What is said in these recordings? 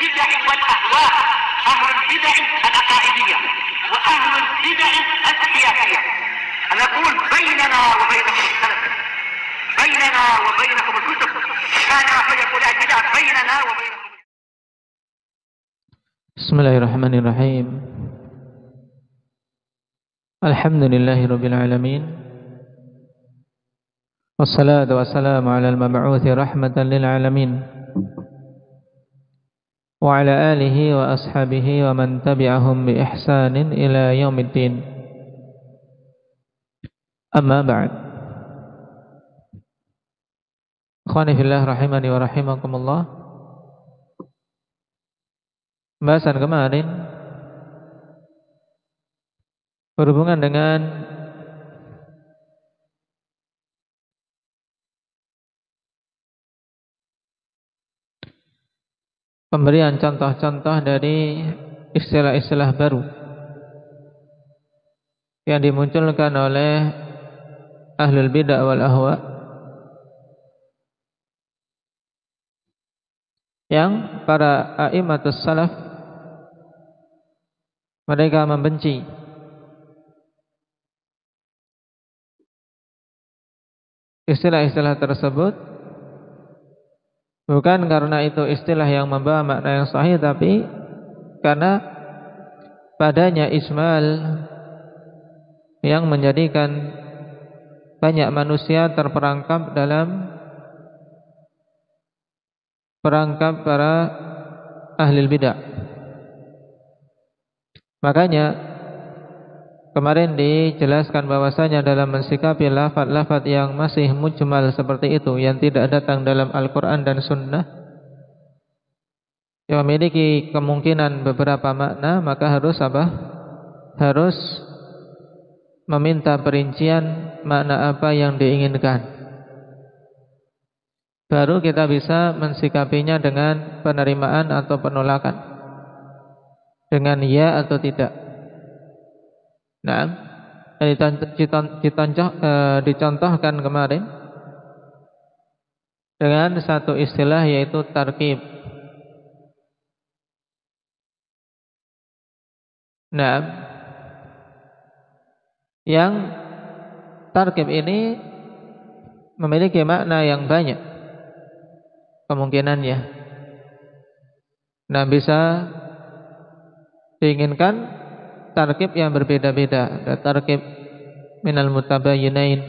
البدع والأهواء أهل البدع العقائدية وأهل البدع السياسية. أنا أقول بيننا وبينكم السلف بيننا وبينكم الكتب. كان فيقول البدع بيننا وبينكم. بسم الله الرحمن الرحيم. الحمد لله رب العالمين. والصلاة والسلام على المبعوث رحمة للعالمين. وعلى آله وأصحابه ومن تبعهم بإحسان إلى يوم الدين أما بعد أخواني في الله رحمني ورحمكم الله Bahasan kemarin berhubungan dengan pemberian contoh-contoh dari istilah-istilah baru yang dimunculkan oleh ahlul bid'ah wal ahwa. Yang para a'immatus salaf mereka membenci. Istilah-istilah tersebut Bukan karena itu istilah yang membawa makna yang sahih tapi karena padanya ismal yang menjadikan banyak manusia terperangkap dalam perangkap para ahli bidah. Makanya Kemarin dijelaskan bahwasanya dalam mensikapi lafaz-lafaz yang masih mujmal seperti itu yang tidak datang dalam Al-Qur'an dan Sunnah yang memiliki kemungkinan beberapa makna maka harus apa? Harus meminta perincian makna apa yang diinginkan. Baru kita bisa mensikapinya dengan penerimaan atau penolakan. Dengan ya atau tidak. Nah, dicontoh, dicontohkan kemarin dengan satu istilah yaitu tarkib. Nah, yang tarkib ini memiliki makna yang banyak kemungkinannya. Nah, bisa diinginkan tarkib yang berbeda-beda. Ada tarkib minal mutabayinain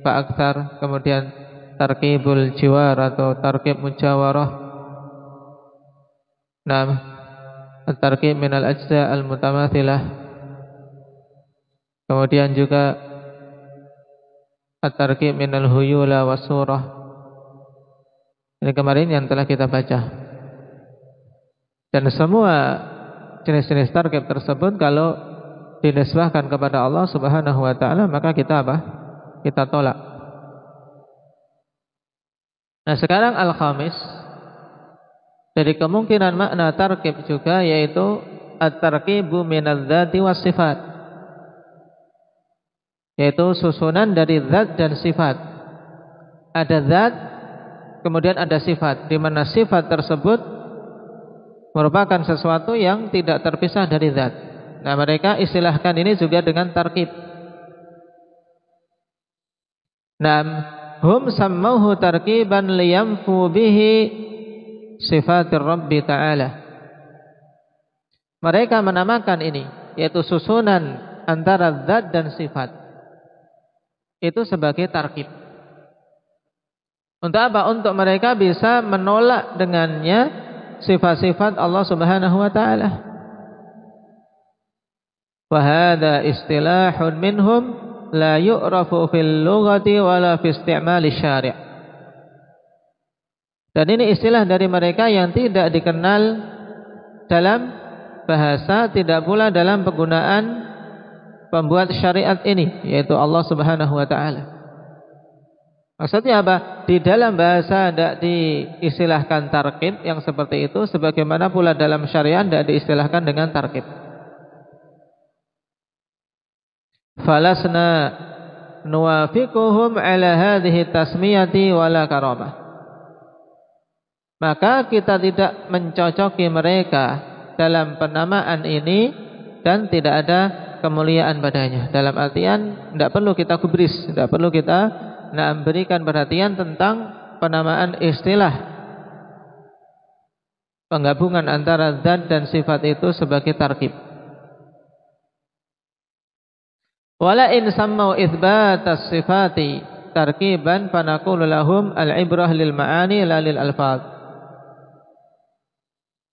fa'aktar, kemudian tarkibul jiwar atau tarkib mujawarah. Nah, tarkib minal ajza al mutamathilah. Kemudian juga at-tarkib minal huyula wasurah. Ini kemarin yang telah kita baca. Dan semua jenis-jenis tarkib tersebut kalau dinisbahkan kepada Allah Subhanahu wa taala maka kita apa? Kita tolak. Nah, sekarang al-khamis dari kemungkinan makna tarkib juga yaitu at-tarkibu minadz-dzati was sifat. Yaitu susunan dari zat dan sifat. Ada zat kemudian ada sifat di mana sifat tersebut merupakan sesuatu yang tidak terpisah dari zat. Nah, mereka istilahkan ini juga dengan tarkib. Nam hum sammauhu tarkiban liyamfu bihi sifatir Rabbi Ta'ala. Mereka menamakan ini yaitu susunan antara zat dan sifat. Itu sebagai tarkib. Untuk apa? Untuk mereka bisa menolak dengannya sifat-sifat Allah Subhanahu wa taala. Wa hadha istilahun minhum la yu'rafu fil lughati wala fi isti'mali syari'. Dan ini istilah dari mereka yang tidak dikenal dalam bahasa, tidak pula dalam penggunaan pembuat syariat ini, yaitu Allah Subhanahu wa taala. Maksudnya apa? Di dalam bahasa tidak diistilahkan tarkib yang seperti itu, sebagaimana pula dalam syariat tidak diistilahkan dengan tarkib. Falasna nuwafiquhum ala hadhihi tasmiyati wala karamah. Maka kita tidak mencocoki mereka dalam penamaan ini dan tidak ada kemuliaan padanya. Dalam artian tidak perlu kita kubris, tidak perlu kita nah, berikan perhatian tentang penamaan istilah penggabungan antara zat dan sifat itu sebagai tarkib. Wala in sammau itsbatas sifati tarkiban fanaqulu lahum al-ibrah lil ma'ani la lil alfaz.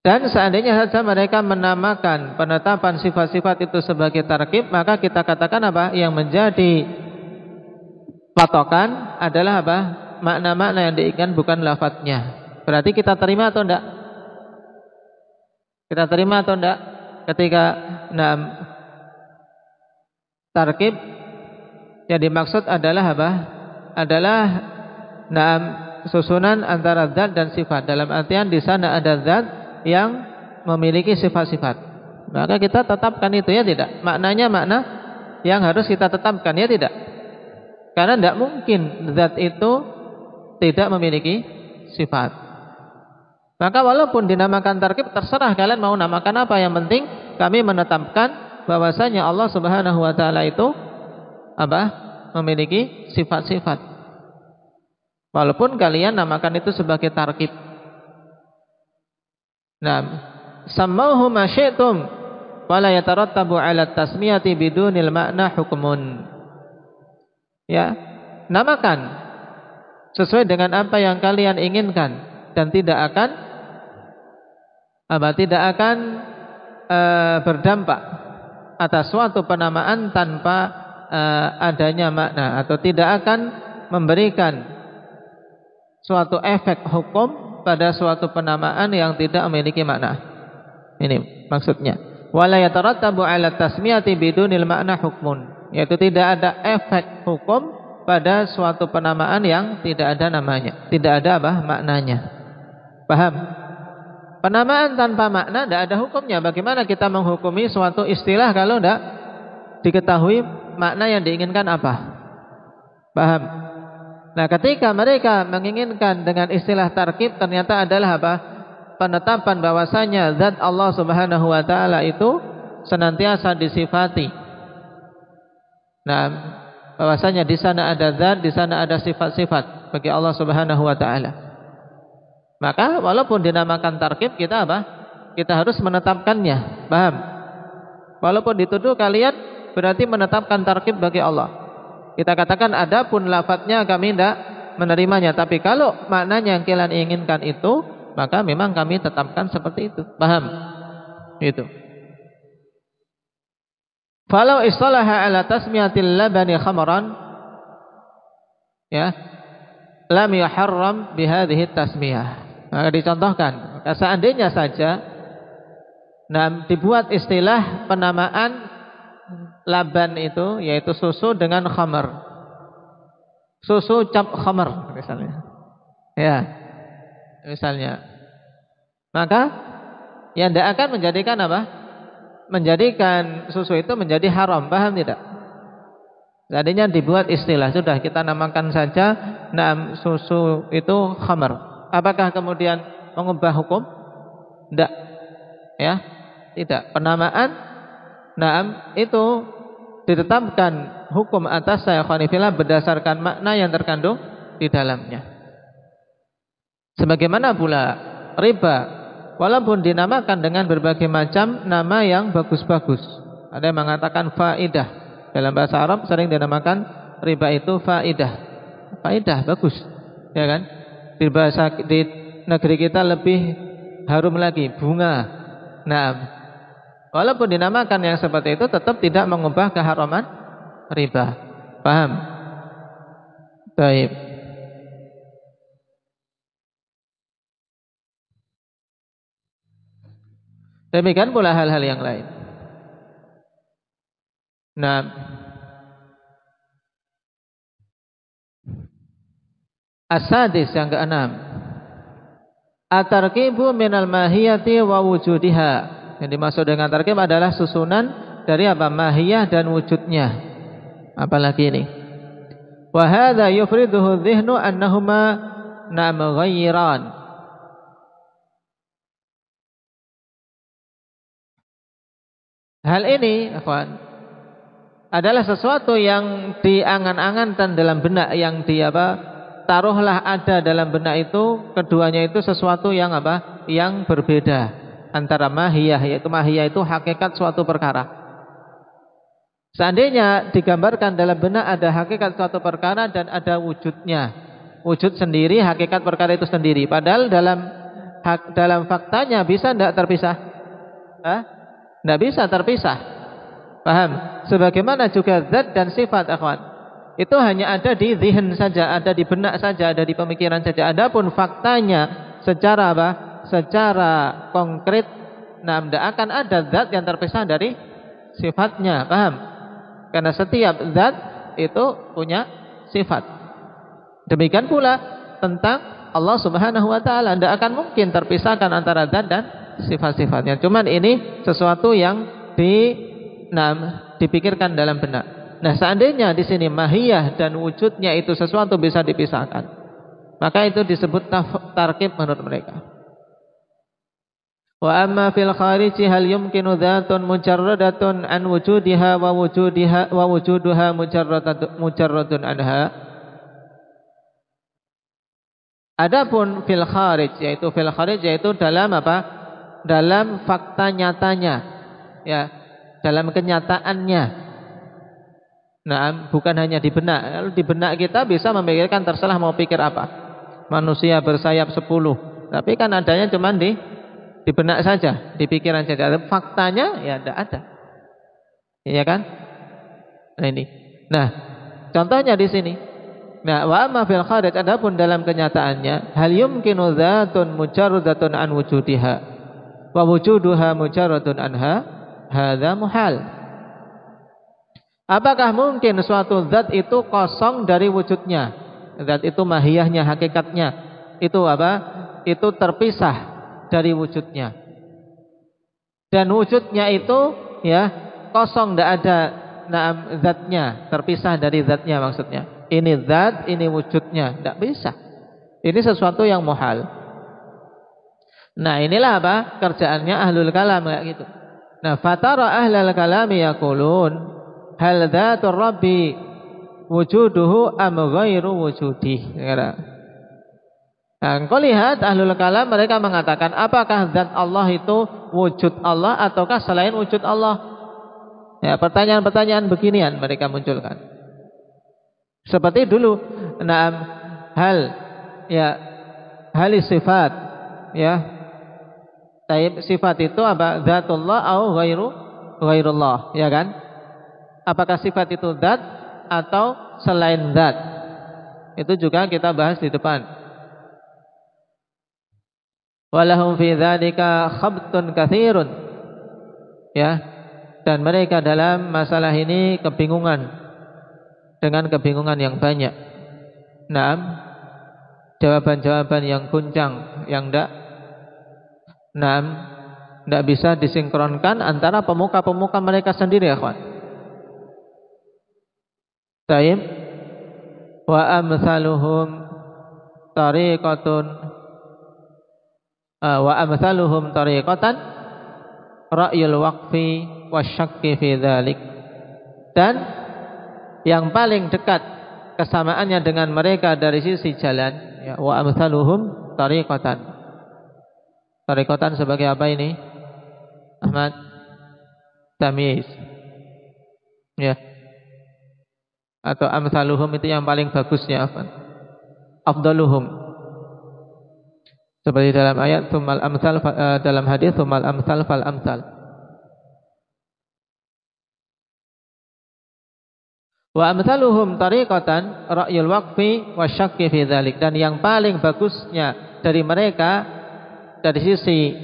Dan seandainya saja mereka menamakan penetapan sifat-sifat itu sebagai tarkib, maka kita katakan apa? Yang menjadi patokan adalah apa? Makna-makna yang diinginkan bukan lafadznya. Berarti kita terima atau tidak? Kita terima atau tidak? Ketika enam tarkib yang dimaksud adalah apa? Adalah enam susunan antara zat dan sifat. Dalam artian di sana ada zat yang memiliki sifat-sifat. Maka kita tetapkan itu ya tidak. Maknanya makna yang harus kita tetapkan ya tidak. Karena tidak mungkin zat itu tidak memiliki sifat. Maka walaupun dinamakan tarkib terserah kalian mau namakan apa yang penting kami menetapkan bahwasanya Allah Subhanahu wa taala itu apa? memiliki sifat-sifat. Walaupun kalian namakan itu sebagai tarkib. Nah, samauhu ma syi'tum wala yatarattabu 'ala tasmiyati bidunil makna hukmun. Ya, namakan sesuai dengan apa yang kalian inginkan dan tidak akan apa tidak akan e, berdampak atas suatu penamaan tanpa e, adanya makna atau tidak akan memberikan suatu efek hukum pada suatu penamaan yang tidak memiliki makna. Ini maksudnya. Wala yatarattabu 'ala tasmiyati bidunil makna hukmun. Yaitu tidak ada efek hukum pada suatu penamaan yang tidak ada namanya, tidak ada apa maknanya. Paham? Penamaan tanpa makna tidak ada hukumnya. Bagaimana kita menghukumi suatu istilah kalau tidak diketahui makna yang diinginkan apa? Paham? Nah, ketika mereka menginginkan dengan istilah tarkib ternyata adalah apa? Penetapan bahwasanya zat Allah Subhanahu wa taala itu senantiasa disifati. Nah, bahwasanya di sana ada zat, di sana ada sifat-sifat bagi Allah Subhanahu wa taala. Maka walaupun dinamakan tarkib kita apa? Kita harus menetapkannya. Paham? Walaupun dituduh kalian berarti menetapkan tarkib bagi Allah. Kita katakan ada pun lafadznya kami tidak menerimanya. Tapi kalau maknanya yang kalian inginkan itu, maka memang kami tetapkan seperti itu. Paham? Itu. Falau istalaha ala tasmiyatil labani khamran ya lam yuharram bihadhihi tasmiyah. Maka dicontohkan, seandainya saja nah dibuat istilah penamaan laban itu yaitu susu dengan khamar. Susu cap khamar misalnya. Ya. Misalnya. Maka yang tidak akan menjadikan apa? Menjadikan susu itu menjadi haram, paham tidak? Tadinya dibuat istilah sudah kita namakan saja nam susu itu khamar. Apakah kemudian mengubah hukum? Tidak. Ya, tidak. Penamaan Nah, itu ditetapkan hukum atas saya khanifillah berdasarkan makna yang terkandung di dalamnya. Sebagaimana pula riba, walaupun dinamakan dengan berbagai macam nama yang bagus-bagus. Ada yang mengatakan faidah. Dalam bahasa Arab sering dinamakan riba itu faidah. Faidah bagus, ya kan? Di bahasa di negeri kita lebih harum lagi bunga. Nah, Walaupun dinamakan yang seperti itu tetap tidak mengubah keharaman riba. Paham? Baik. Demikian pula hal-hal yang lain. Nah, Asadis yang keenam. Atarkibu minal mahiyati wa wujudiha yang dimaksud dengan tarkib adalah susunan dari apa? Mahiyah dan wujudnya. Apalagi ini. Wa hadza yufriduhu dhihnu annahuma nam Hal ini, kawan, adalah sesuatu yang diangan-angankan dalam benak yang di apa taruhlah ada dalam benak itu keduanya itu sesuatu yang apa yang berbeda antara mahiyah yaitu mahiyah itu hakikat suatu perkara. Seandainya digambarkan dalam benak ada hakikat suatu perkara dan ada wujudnya wujud sendiri hakikat perkara itu sendiri padahal dalam hak, dalam faktanya bisa tidak terpisah tidak bisa terpisah Paham? Sebagaimana juga zat dan sifat akhwan. Itu hanya ada di zihin saja, ada di benak saja, ada di pemikiran saja. Adapun faktanya secara apa? Secara konkret nah tidak akan ada zat yang terpisah dari sifatnya. Paham? Karena setiap zat itu punya sifat. Demikian pula tentang Allah Subhanahu wa taala tidak akan mungkin terpisahkan antara zat dan sifat-sifatnya. Cuman ini sesuatu yang di nah, dipikirkan dalam benak. Nah, seandainya di sini mahiyah dan wujudnya itu sesuatu bisa dipisahkan, maka itu disebut tarkib menurut mereka. Wa amma fil khariji hal yumkinu dzatun mujarradatun an wujudiha wa wujudiha wa wujuduha mujarradun anha. Adapun fil kharij yaitu fil kharij yaitu dalam apa? Dalam fakta nyatanya. Ya, dalam kenyataannya. Nah, bukan hanya di benak. Kalau di benak kita bisa memikirkan terserah mau pikir apa. Manusia bersayap sepuluh. Tapi kan adanya cuma di di benak saja, di pikiran saja. Faktanya ya tidak ada. Iya kan? Nah ini. Nah, contohnya di sini. Nah, wa amma fil adapun dalam kenyataannya hal yumkinu dzatun mujarradatun an wujudiha wa wujuduha mujarradun anha hadza muhal. Apakah mungkin suatu zat itu kosong dari wujudnya? Zat itu mahiyahnya, hakikatnya. Itu apa? Itu terpisah dari wujudnya. Dan wujudnya itu ya kosong tidak ada naam zatnya, terpisah dari zatnya maksudnya. Ini zat, ini wujudnya, tidak bisa. Ini sesuatu yang muhal. Nah, inilah apa? Kerjaannya ahlul kalam kayak gitu. Nah, fatara ahlal kalami yaqulun hal dzatur rabbi wujuduhu am ghairu wujudih. Nah, engkau lihat ahlul kalam mereka mengatakan apakah zat Allah itu wujud Allah ataukah selain wujud Allah? Ya, pertanyaan-pertanyaan beginian mereka munculkan. Seperti dulu, nah, hal ya hal sifat ya Taib sifat itu apa? Zatullah atau ghairu ghairullah, ya kan? Apakah sifat itu zat atau selain zat? Itu juga kita bahas di depan. Walahum fi dzalika khabtun katsirun. Ya. Dan mereka dalam masalah ini kebingungan dengan kebingungan yang banyak. Naam. Jawaban-jawaban yang kuncang yang tidak Nah, tidak bisa disinkronkan antara pemuka-pemuka mereka sendiri ya kawan. Taib wa amsaluhum tariqatun uh, wa amsaluhum tariqatan ra'yul waqfi wasyakki fi dzalik. Dan yang paling dekat kesamaannya dengan mereka dari sisi jalan ya wa amsaluhum tariqatan Tarekotan sebagai apa ini? Ahmad Tamiz. Ya. Atau amsaluhum itu yang paling bagusnya apa? Afdaluhum. Seperti dalam ayat sumal amsal uh, dalam hadis sumal amsal fal amsal. Wa amsaluhum tariqatan ra'yul waqfi wa syakki fi dzalik dan yang paling bagusnya dari mereka dari sisi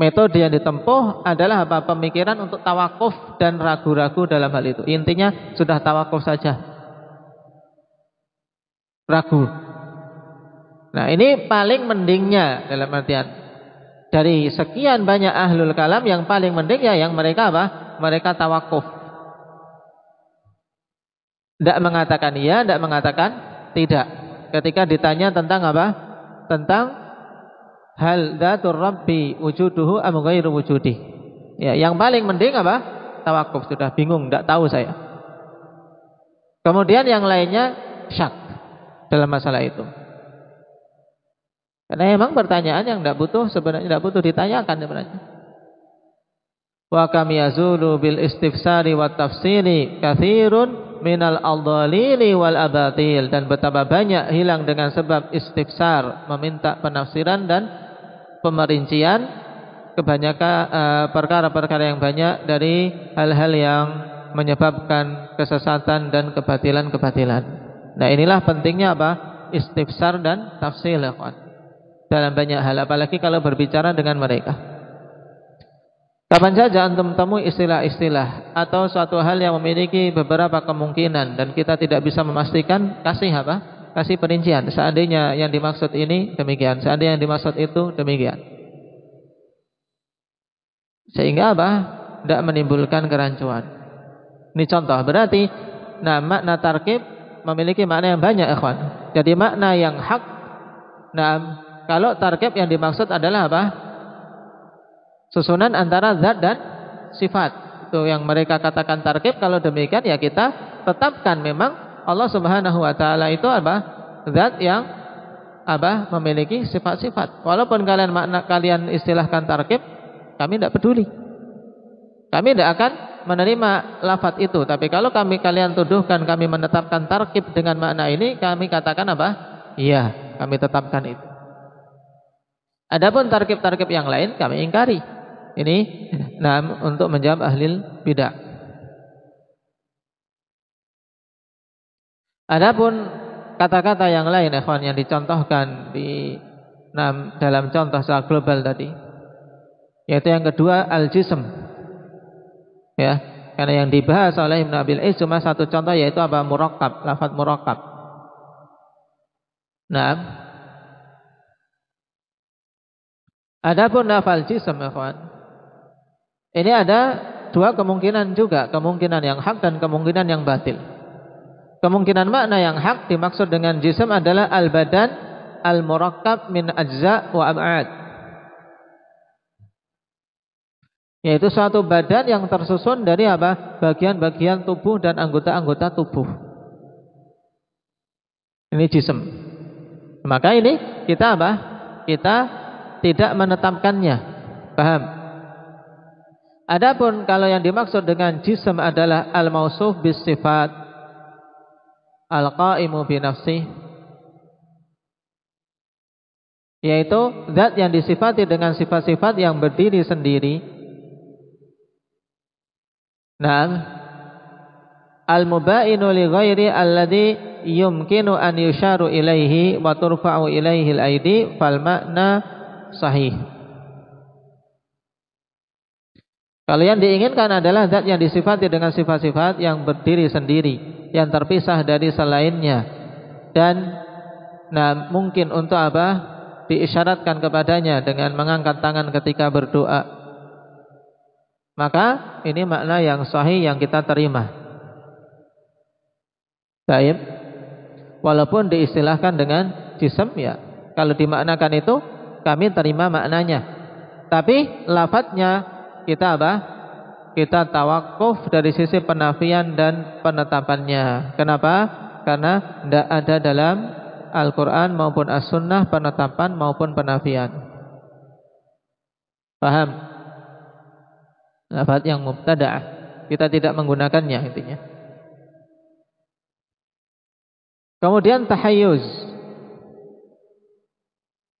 metode yang ditempuh adalah apa? Pemikiran untuk tawakuf dan ragu-ragu dalam hal itu. Intinya sudah tawakuf saja. Ragu. Nah ini paling mendingnya dalam artian dari sekian banyak ahlul kalam yang paling mending ya yang mereka apa? Mereka tawakuf. Tidak mengatakan iya, tidak mengatakan tidak. Ketika ditanya tentang apa? Tentang hal dzatur rabbi wujuduhu am ghairu wujudi. Ya, yang paling mending apa? tawakuf, sudah bingung, tidak tahu saya. Kemudian yang lainnya syak dalam masalah itu. Karena memang pertanyaan yang tidak butuh sebenarnya tidak butuh ditanyakan sebenarnya. Wa kam yazulu bil istifsari wa tafsiri kathirun minal aldalili wal abatil dan betapa banyak hilang dengan sebab istifsar meminta penafsiran dan pemerincian kebanyakan eh, perkara-perkara yang banyak dari hal-hal yang menyebabkan kesesatan dan kebatilan-kebatilan. Nah, inilah pentingnya apa? Istifsar dan tafsir ya dalam banyak hal apalagi kalau berbicara dengan mereka. Kapan saja antum temui istilah-istilah atau suatu hal yang memiliki beberapa kemungkinan dan kita tidak bisa memastikan, kasih apa? Kasih perincian. Seandainya yang dimaksud ini demikian, seandainya yang dimaksud itu demikian. Sehingga apa? Tidak menimbulkan kerancuan. Ini contoh. Berarti nah makna tarkib memiliki makna yang banyak, ikhwan. Jadi makna yang hak nah kalau tarkib yang dimaksud adalah apa? Susunan antara zat dan sifat. Itu yang mereka katakan tarkib. Kalau demikian ya kita tetapkan memang Allah Subhanahu wa taala itu apa? Zat yang apa? memiliki sifat-sifat. Walaupun kalian makna kalian istilahkan tarkib, kami tidak peduli. Kami tidak akan menerima lafat itu. Tapi kalau kami kalian tuduhkan kami menetapkan tarkib dengan makna ini, kami katakan apa? Iya, kami tetapkan itu. Adapun tarkib-tarkib yang lain kami ingkari. Ini nah untuk menjawab ahli bidah. Adapun kata-kata yang lain ikhwan yang dicontohkan di dalam contoh secara global tadi yaitu yang kedua al-jism. Ya, karena yang dibahas oleh Ibn Abil Is cuma satu contoh yaitu apa? Murakkab, lafaz murakkab. Nah, Adapun nafal jism, ikhwan. Ini ada dua kemungkinan juga, kemungkinan yang hak dan kemungkinan yang batil. Kemungkinan makna yang hak dimaksud dengan jism adalah al-badan al-murakkab min ajza wa ab'ad. Yaitu suatu badan yang tersusun dari apa? Bagian-bagian tubuh dan anggota-anggota tubuh. Ini jism. Maka ini kita apa? Kita tidak menetapkannya. Paham? Adapun kalau yang dimaksud dengan jism adalah al-mausuf bis sifat al-qaimu bi nafsi yaitu zat yang disifati dengan sifat-sifat yang berdiri sendiri. Nah, al-mubainu li ghairi alladhi yumkinu an yusharu ilaihi wa turfa'u ilaihi al-aidi fal ma'na sahih. Kalau yang diinginkan adalah zat yang disifati dengan sifat-sifat yang berdiri sendiri, yang terpisah dari selainnya. Dan nah mungkin untuk apa? Diisyaratkan kepadanya dengan mengangkat tangan ketika berdoa. Maka ini makna yang sahih yang kita terima. Baik. Walaupun diistilahkan dengan jism ya. Kalau dimaknakan itu kami terima maknanya. Tapi lafadznya kita apa? Kita tawakuf dari sisi penafian dan penetapannya. Kenapa? Karena tidak ada dalam Al-Quran maupun As-Sunnah penetapan maupun penafian. Paham? Lafadz yang mubtada' kita tidak menggunakannya intinya. Kemudian tahayyuz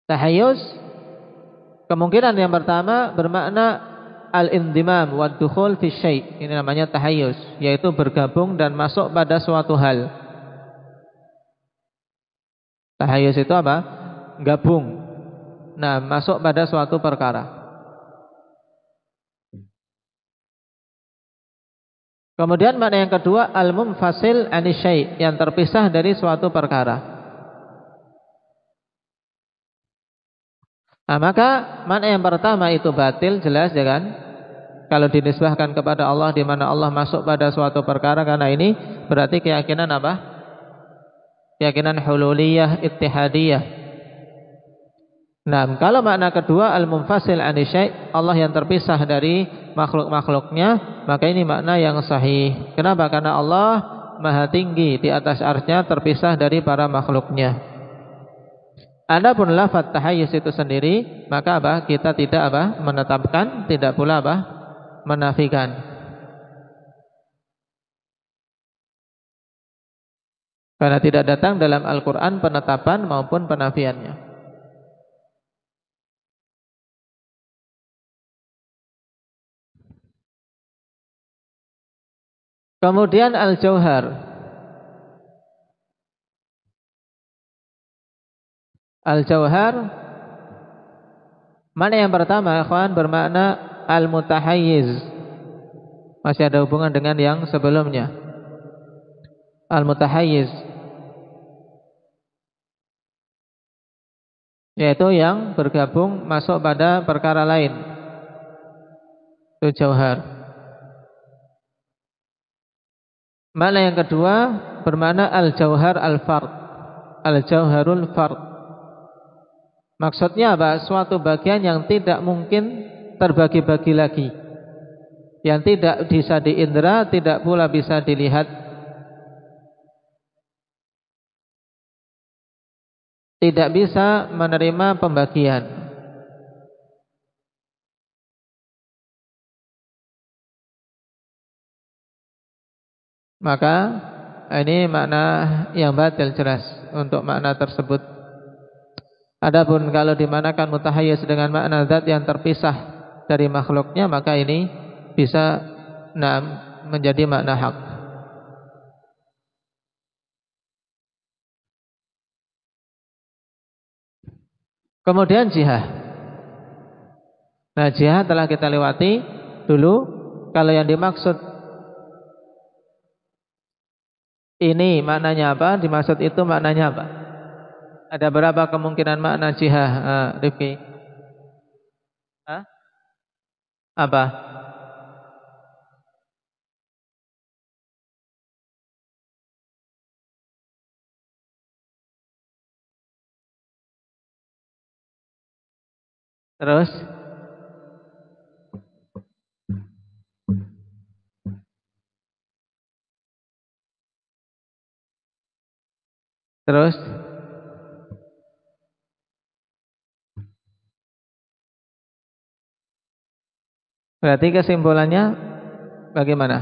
Tahayyuz kemungkinan yang pertama bermakna al-indimam wa dukhul fi syai'. Ini namanya tahayyuz, yaitu bergabung dan masuk pada suatu hal. Tahayyuz itu apa? Gabung. Nah, masuk pada suatu perkara. Kemudian makna yang kedua al-munfasil anisyai yang terpisah dari suatu perkara. Nah, maka mana yang pertama itu batil jelas ya kan? Kalau dinisbahkan kepada Allah di mana Allah masuk pada suatu perkara karena ini berarti keyakinan apa? Keyakinan hululiyah ittihadiyah. Nah, kalau makna kedua al-munfasil anisyai Allah yang terpisah dari makhluk-makhluknya, maka ini makna yang sahih. Kenapa? Karena Allah Maha tinggi di atas arsnya terpisah dari para makhluknya. Adapun lafaz tahayyus itu sendiri, maka apa? Kita tidak apa? menetapkan, tidak pula apa? Menafikan. Karena tidak datang dalam Al-Qur'an penetapan maupun penafiannya. Kemudian al-jauhar. Al-jauhar mana yang pertama, ikhwan bermakna al-mutahayyiz. Masih ada hubungan dengan yang sebelumnya. Al-mutahayyiz. Yaitu yang bergabung masuk pada perkara lain. Itu jauhar. Makna yang kedua bermakna al-jauhar al-fard. Al-jauharul fard. Maksudnya apa? Suatu bagian yang tidak mungkin terbagi-bagi lagi. Yang tidak bisa diindra, tidak pula bisa dilihat. Tidak bisa menerima pembagian. Maka ini makna yang batil jelas untuk makna tersebut. Adapun kalau dimanakan mutahayyis dengan makna zat yang terpisah dari makhluknya maka ini bisa nah, menjadi makna hak. Kemudian jihad. Nah jihad telah kita lewati dulu. Kalau yang dimaksud ini maknanya apa? Dimaksud itu maknanya apa? Ada berapa kemungkinan makna jihah, uh, Rifki? Hah? Apa? Terus? Terus Berarti kesimpulannya bagaimana?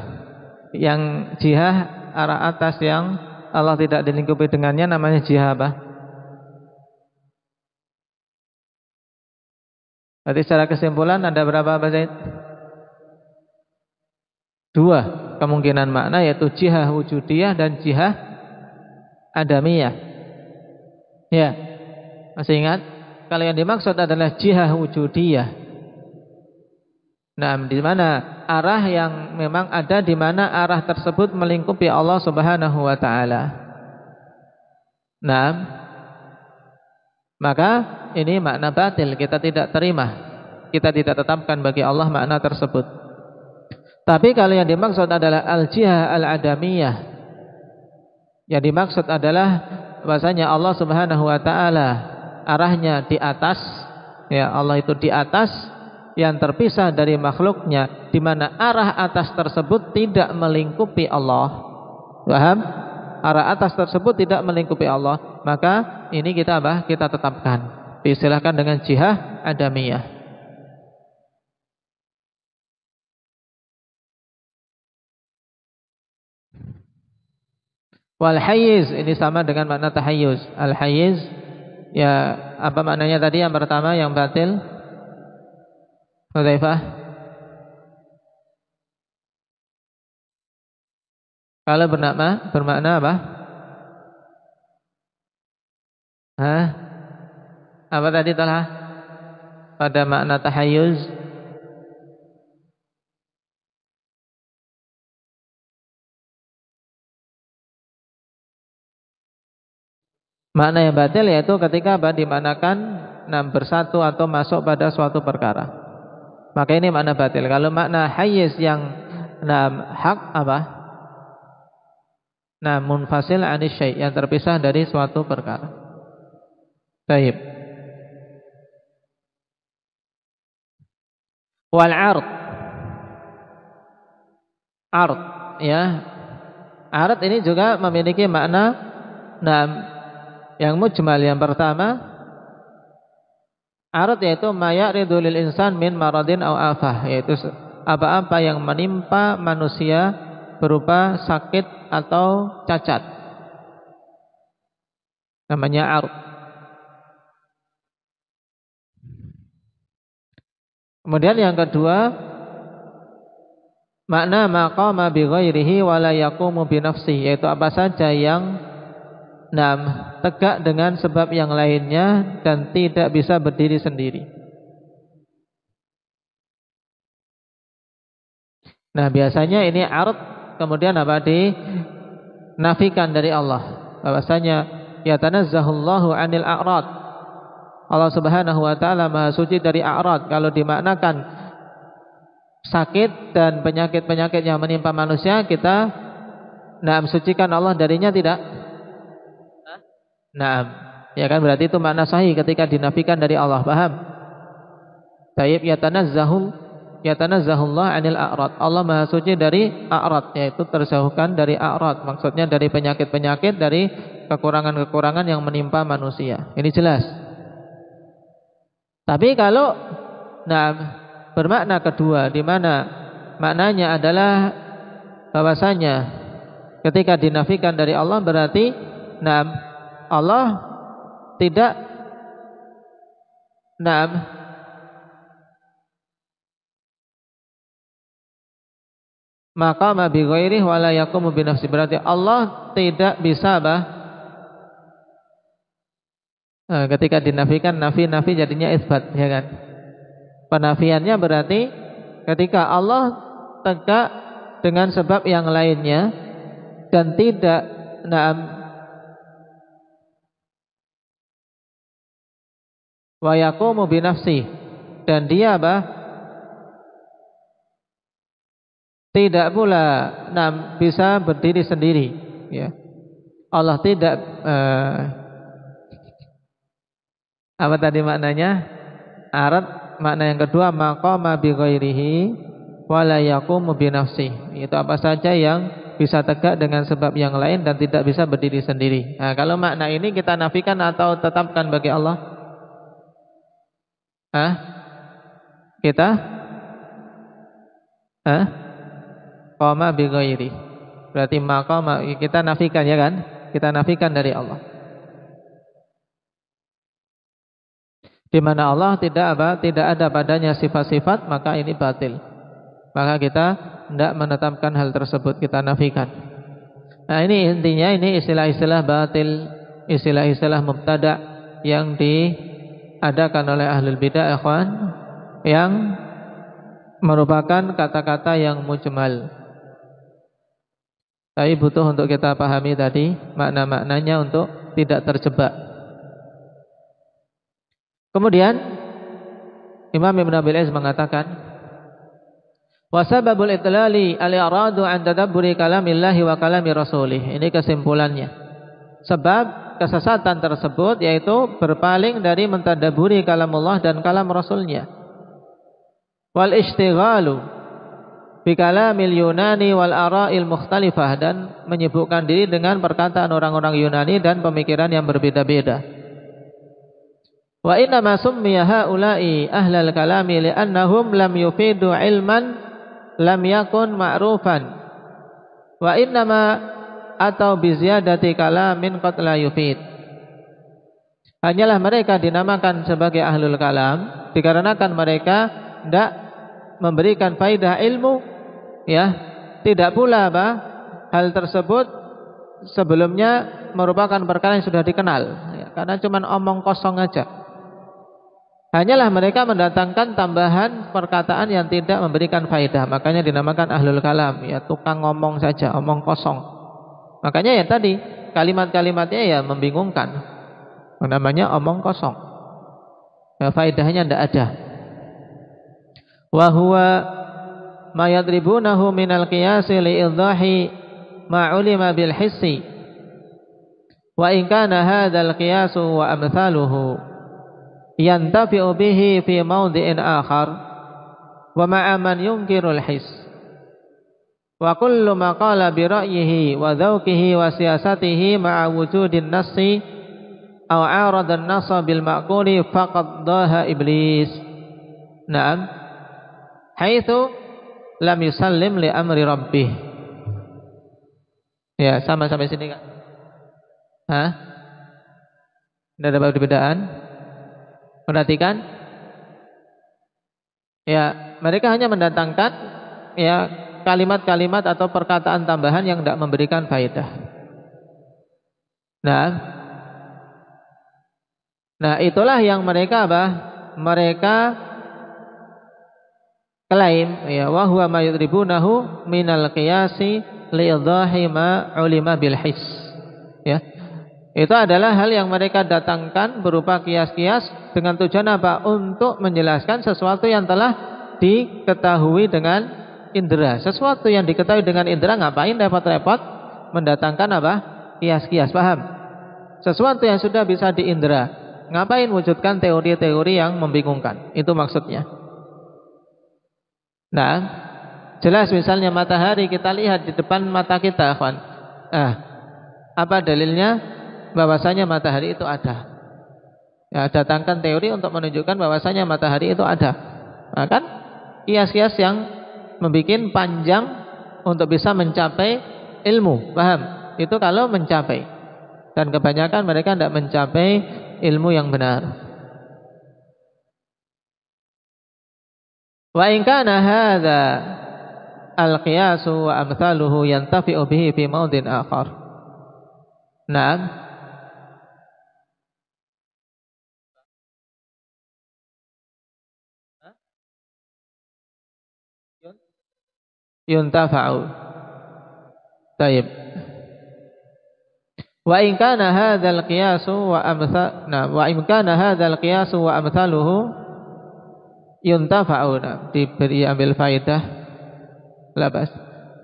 Yang jihah arah atas yang Allah tidak dilingkupi dengannya namanya jihah apa? Berarti secara kesimpulan ada berapa Zaid? Dua kemungkinan makna yaitu jihah wujudiyah dan jihah adamiyah. Ya. Masih ingat? Kalau yang dimaksud adalah jihah wujudiyah. Nah, di mana arah yang memang ada di mana arah tersebut melingkupi Allah Subhanahu wa taala. Nah, maka ini makna batil kita tidak terima. Kita tidak tetapkan bagi Allah makna tersebut. Tapi kalau yang dimaksud adalah al-jihah al-adamiyah yang dimaksud adalah bahasanya Allah Subhanahu wa taala arahnya di atas ya Allah itu di atas yang terpisah dari makhluknya di mana arah atas tersebut tidak melingkupi Allah. Paham? Arah atas tersebut tidak melingkupi Allah, maka ini kita apa? Kita tetapkan. Diistilahkan dengan jihah adamiyah. Wal hayyiz ini sama dengan makna tahayyuz. Al hayyiz ya apa maknanya tadi yang pertama yang batil? Hudzaifah Kalau bernama bermakna apa? Hah? Apa tadi telah pada makna tahayyuz? Makna yang batil yaitu ketika apa dimanakan nam bersatu atau masuk pada suatu perkara. Maka ini makna batil. Kalau makna hayyiz yang nah, hak apa? Nah, munfasil anis syai' yang terpisah dari suatu perkara. Baik. Wal ard. Ard ya. Ard ini juga memiliki makna nah, yang mujmal yang pertama Ard yaitu mayaridu lil insan min maradin au afah yaitu apa-apa yang menimpa manusia berupa sakit atau cacat. Namanya ard. Kemudian yang kedua makna maqama bi ghairihi wa la yaqumu bi nafsihi yaitu apa saja yang enam tegak dengan sebab yang lainnya dan tidak bisa berdiri sendiri. Nah, biasanya ini ard kemudian apa di nafikan dari Allah. Bahwasanya ya tanazzahullahu 'anil a'rad Allah Subhanahu wa taala Maha suci dari a'rad kalau dimaknakan sakit dan penyakit-penyakit yang menimpa manusia kita Naam sucikan Allah darinya tidak? Naam. Ya kan berarti itu makna sahih ketika dinafikan dari Allah, paham? Tayyib yatanazzahul yatanazzahullah 'anil a'rad. Allah Maha suci dari a'rad yaitu tersauhkan dari a'rad. Maksudnya dari penyakit-penyakit dari kekurangan-kekurangan yang menimpa manusia. Ini jelas. Tapi kalau nah bermakna kedua di mana maknanya adalah bahwasanya ketika dinafikan dari Allah berarti nah Allah tidak nah maka bi ghairi wa yaqumu bi nafsi. Berarti Allah tidak bisa bah Nah, ketika dinafikan nafi-nafi jadinya isbat, ya kan? Penafiannya berarti ketika Allah tegak dengan sebab yang lainnya dan tidak naam wa bi nafsi dan dia apa? Tidak pula nam bisa berdiri sendiri, ya. Allah tidak uh, apa tadi maknanya? Arad makna yang kedua maqama bi ghairihi wala yaqumu bi nafsi. Itu apa saja yang bisa tegak dengan sebab yang lain dan tidak bisa berdiri sendiri. Nah, kalau makna ini kita nafikan atau tetapkan bagi Allah? Hah? Kita? Hah? Qama bi. Berarti maqama kita nafikan ya kan? Kita nafikan dari Allah. di mana Allah tidak apa tidak ada padanya sifat-sifat maka ini batil maka kita tidak menetapkan hal tersebut kita nafikan nah ini intinya ini istilah-istilah batil istilah-istilah mubtada yang diadakan oleh ahlul bidah ikhwan yang merupakan kata-kata yang mujmal tapi butuh untuk kita pahami tadi makna-maknanya untuk tidak terjebak Kemudian Imam Ibn Abil Aziz mengatakan Wasababul itlali al-i'radu an tadabburi kalamillahi wa kalami rasulih. Ini kesimpulannya. Sebab kesesatan tersebut yaitu berpaling dari mentadaburi kalamullah dan kalam rasulnya. Wal istighalu bi kalamil Yunani wal ara'il mukhtalifah dan menyibukkan diri dengan perkataan orang-orang Yunani dan pemikiran yang berbeda-beda. Wa inna ma summiya haula'i ahlal kalami li'annahum lam yufidu ilman lam yakun ma'rufan. Wa inna ma atau biziyadati kalamin qad la yufid. Hanyalah mereka dinamakan sebagai ahlul kalam dikarenakan mereka tidak memberikan faidah ilmu ya tidak pula apa hal tersebut sebelumnya merupakan perkara yang sudah dikenal ya, karena cuma omong kosong aja Hanyalah mereka mendatangkan tambahan perkataan yang tidak memberikan faedah. Makanya dinamakan ahlul kalam. Ya tukang ngomong saja, omong kosong. Makanya ya tadi kalimat-kalimatnya ya membingungkan. Namanya omong kosong. Ya, faedahnya tidak ada. Wahwa ma yadribunahu minal qiyasi li'idhahi ma'ulima bil hissi. Wa in kana hadzal qiyasu wa amthaluhu yantafi'u bihi fi mawdi'in akhar wa ma'a man yunkirul his wa kullu ma qala bi ra'yihi wa dhawqihi wa siyasatihi ma'a wujudin nassi aw 'arada an-nassa bil ma'quli faqad daha iblis na'am haitsu lam yusallim li amri rabbih ya sama sampai sini kan Hah? Tidak ada perbedaan? Perhatikan. Ya, mereka hanya mendatangkan ya kalimat-kalimat atau perkataan tambahan yang tidak memberikan faedah. Nah, nah itulah yang mereka apa? Mereka klaim ya wa huwa ma yudribunahu minal qiyasi li ma ulima bil his. Ya, itu adalah hal yang mereka datangkan berupa kias-kias dengan tujuan apa? Untuk menjelaskan sesuatu yang telah diketahui dengan indera. Sesuatu yang diketahui dengan indera ngapain repot-repot mendatangkan apa? Kias-kias, paham? Sesuatu yang sudah bisa diindera. Ngapain wujudkan teori-teori yang membingungkan? Itu maksudnya. Nah, jelas misalnya matahari kita lihat di depan mata kita, kawan. Ah, apa dalilnya? bahwasanya matahari itu ada. Ya, datangkan teori untuk menunjukkan bahwasanya matahari itu ada. Nah, kan kias-kias yang membuat panjang untuk bisa mencapai ilmu, paham? Itu kalau mencapai. Dan kebanyakan mereka tidak mencapai ilmu yang benar. Wa in kana hadza al-qiyas wa amthaluhu yantafi'u bihi fi mawdin akhar. Naam. Yuntafa'u. Taib. Wa in kana hadzal qiyas wa amsal nah wa in kana hadzal qiyas wa amsaluhu yuntafa'u nah, diberi ambil faidah labas.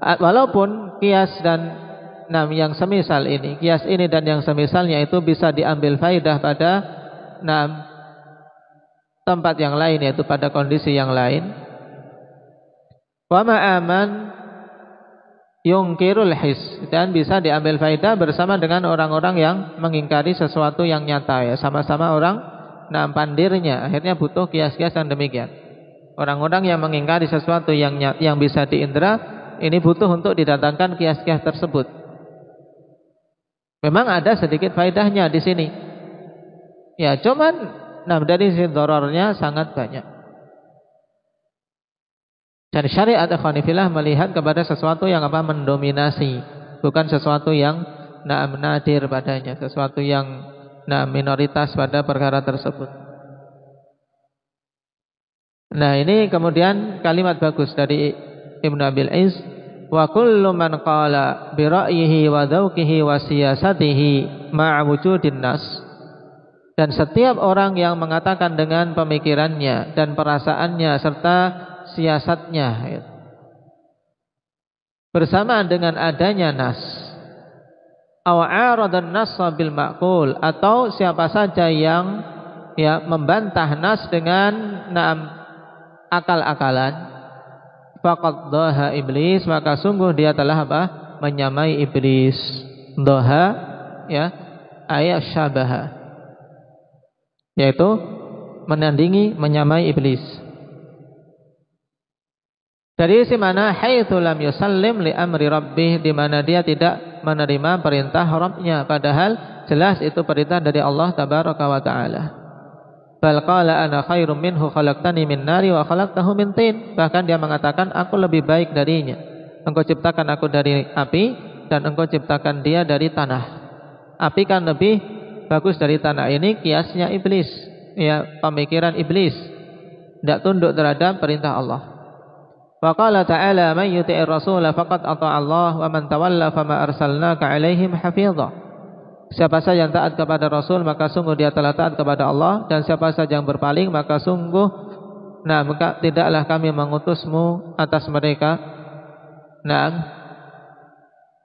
Walaupun kias dan nah yang semisal ini, kias ini dan yang semisalnya itu bisa diambil faidah pada nah tempat yang lain yaitu pada kondisi yang lain Wa ma'aman yungkirul his. Dan bisa diambil faedah bersama dengan orang-orang yang mengingkari sesuatu yang nyata ya. Sama-sama orang nah pandirnya akhirnya butuh kias-kias yang demikian. Orang-orang yang mengingkari sesuatu yang yang bisa diindra ini butuh untuk didatangkan kias-kias tersebut. Memang ada sedikit faedahnya di sini. Ya cuman nah dari sisi dorornya sangat banyak dan syariat akhwanifillah melihat kepada sesuatu yang apa mendominasi, bukan sesuatu yang naam nadir padanya, sesuatu yang nah minoritas pada perkara tersebut. Nah, ini kemudian kalimat bagus dari Ibnu Abil Iz wa kullu man qala bi ra'yihi wa dzauqihi wa siyasatihi ma'a nas dan setiap orang yang mengatakan dengan pemikirannya dan perasaannya serta siasatnya. Ya. bersamaan dengan adanya nas. Dan nas bil ma'qul. Atau siapa saja yang ya membantah nas dengan naam akal-akalan. Faqad dhaha iblis. Maka sungguh dia telah apa? Menyamai iblis. Dhaha ya ayat syabaha. Yaitu menandingi menyamai iblis dari isi mana haitsu lam yusallim li amri rabbih di mana dia tidak menerima perintah Rabbnya padahal jelas itu perintah dari Allah tabaraka wa taala. Bal qala ana khairum minhu khalaqtani min nari wa khalaqtahu min tin. Bahkan dia mengatakan aku lebih baik darinya. Engkau ciptakan aku dari api dan engkau ciptakan dia dari tanah. Api kan lebih bagus dari tanah ini kiasnya iblis. Ya, pemikiran iblis. Tidak tunduk terhadap perintah Allah. Wa qala ta'ala man yuti'ir rasul faqad ata'a Allah wa man tawalla fama arsalnaka 'alaihim hafidha. Siapa saja yang taat kepada Rasul maka sungguh dia telah taat kepada Allah dan siapa saja yang berpaling maka sungguh nah maka tidaklah kami mengutusmu atas mereka nah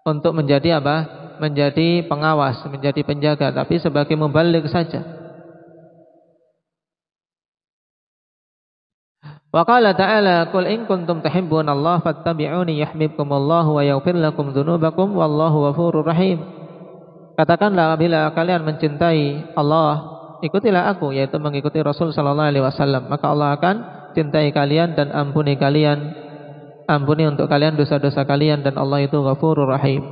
untuk menjadi apa? menjadi pengawas, menjadi penjaga tapi sebagai mubalik saja. Wa qala ta'ala qul in kuntum Allah fattabi'uni yuhibbukumullahu wa yaghfir lakum dzunubakum wallahu ghafurur rahim. Katakanlah bila kalian mencintai Allah, ikutilah aku yaitu mengikuti Rasul sallallahu alaihi wasallam, maka Allah akan cintai kalian dan ampuni kalian. Ampuni untuk kalian dosa-dosa kalian dan Allah itu Ghafurur Rahim.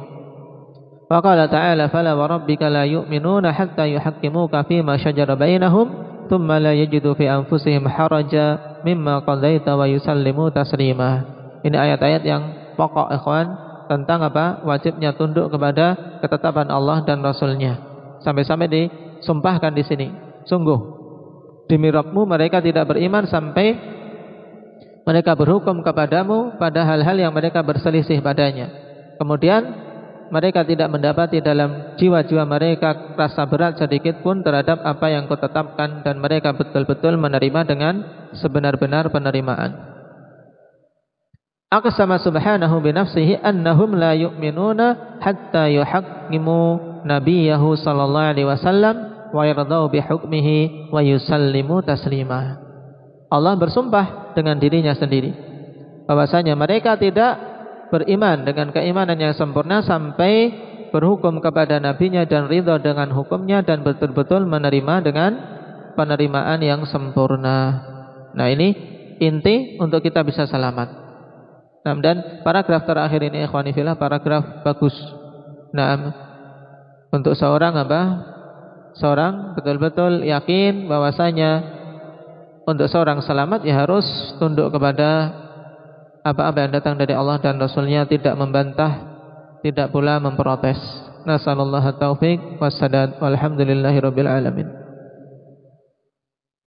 Wa qala ta'ala fala wa rabbika la yu'minuna hatta yuhaqqimuka fima shajara bainahum thumma la yajidu fi anfusihim haraja mimma qadaita wa yusallimu taslima. Ini ayat-ayat yang pokok ikhwan tentang apa? Wajibnya tunduk kepada ketetapan Allah dan Rasulnya. Sampai-sampai disumpahkan di sini. Sungguh demi Rabbmu mereka tidak beriman sampai mereka berhukum kepadamu pada hal-hal yang mereka berselisih padanya. Kemudian mereka tidak mendapati dalam jiwa-jiwa mereka rasa berat sedikit pun terhadap apa yang kau tetapkan dan mereka betul-betul menerima dengan sebenar-benar penerimaan. Aqsama subhanahu binafsihi annahum la yu'minuna hatta yuhaqqimu nabiyahu sallallahu alaihi wasallam wa yardau bihukmihi wa yusallimu taslima. Allah bersumpah dengan dirinya sendiri bahwasanya mereka tidak beriman dengan keimanan yang sempurna sampai berhukum kepada nabinya dan ridho dengan hukumnya dan betul-betul menerima dengan penerimaan yang sempurna. Nah ini inti untuk kita bisa selamat. Nah, dan paragraf terakhir ini ikhwani fillah paragraf bagus. Nah, untuk seorang apa? Seorang betul-betul yakin bahwasanya untuk seorang selamat ya harus tunduk kepada apa-apa yang datang dari Allah dan Rasulnya tidak membantah, tidak pula memprotes. Nasallallahu taufiq wassadad walhamdulillahi rabbil alamin.